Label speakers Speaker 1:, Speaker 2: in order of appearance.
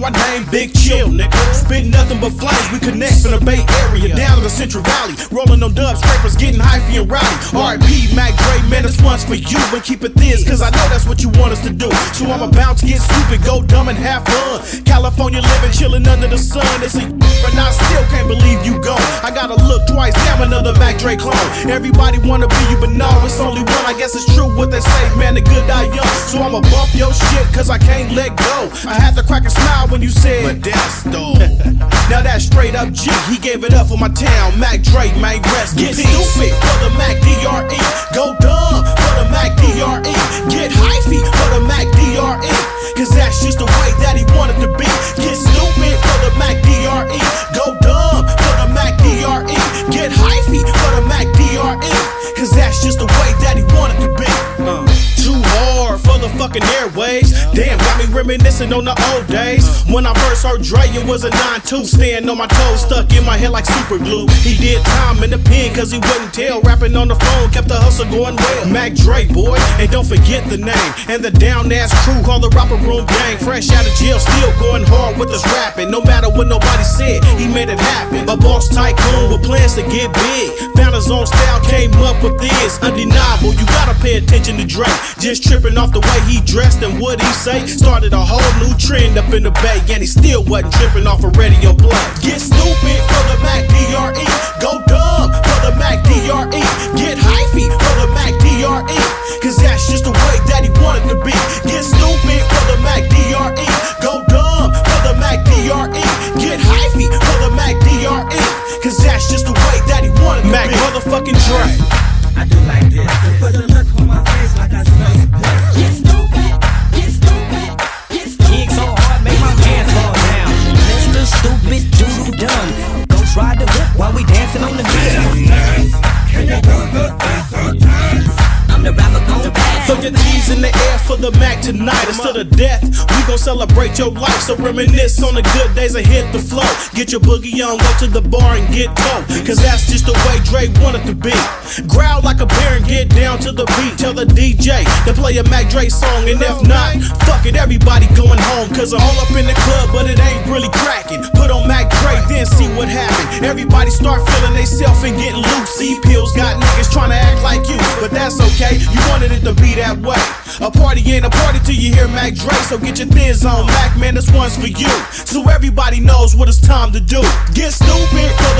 Speaker 1: know our name, Big Chill, nigga. Spit nothing but flames, we connect from the Bay Area down to the Central Valley. Rolling on dub scrapers, getting hyphy and rowdy. R.I.P. Mac Dre, man, this one's for you. And keep it this, cause I know that's what you want us to do. So I'm about to get stupid, go dumb and have fun. California living, chilling under the sun. It's a but I still can't believe you gone. I gotta look twice, damn another Mac Dre clone. Everybody wanna be you, but no, it's only one. I guess it's true what they say, man, the good die young. So I'ma bump your shit, cause I can't let go. I had to crack a smile when you said,
Speaker 2: Modesto.
Speaker 1: now that's straight up G. He gave it up for my town. Mac Dre, man, rest in
Speaker 3: Get
Speaker 1: peace.
Speaker 3: stupid for the Mac DRE. Go dumb for the Mac DRE. Get hyphy for the Mac DRE. Cause that's just the way that he wanted to be. Get stupid for the Mac DRE. Go dumb for the Mac DRE. Get hyphy for the Mac DRE. Cause that's just the way that he wanted to be.
Speaker 1: Uh, too hard for the fucking airways. Reminiscing on the old days. When I first heard Dre, it was a 9-2. Staying on my toes, stuck in my head like super glue. He did time in the pen, cause he wouldn't tell. Rapping on the phone, kept the hustle going well. Mac Dre, boy, and don't forget the name. And the down ass crew called the Romper Room Gang. Fresh out of jail, still going hard with this rapping. No matter what nobody said, he made it happen. A boss tycoon with plans to get big. Found his own style, came up with this. Undeniable, you pay attention to Drake. Just tripping off the way he dressed and what he say. Started a whole new trend up in the bay, and he still wasn't tripping off a radio play.
Speaker 3: Get stupid for the Mac DRE.
Speaker 4: Beat. I'm
Speaker 1: Throw your G's in the air for the Mac tonight. To the death. We gon' celebrate your life. So reminisce on the good days and hit the flow. Get your boogie on, go to the bar and get dope. Cause that's just the way Dre wanted to be. Growl like a bear and get down to the beat. Tell the DJ to play a Mac Dre song. And if not, fuck it, everybody going home. Cause I'm all up in the club, but it ain't really cracking. Put on Mac Dre, then see what happen. Everybody start feeling they self and getting loose. See pills got niggas trying to act like you, but that's okay. You wanted it to be that way. A party ain't a party till you hear Mac Dre, so get your thizz on. Mac man, this one's for you. So everybody knows what it's time to do.
Speaker 3: Get stupid for the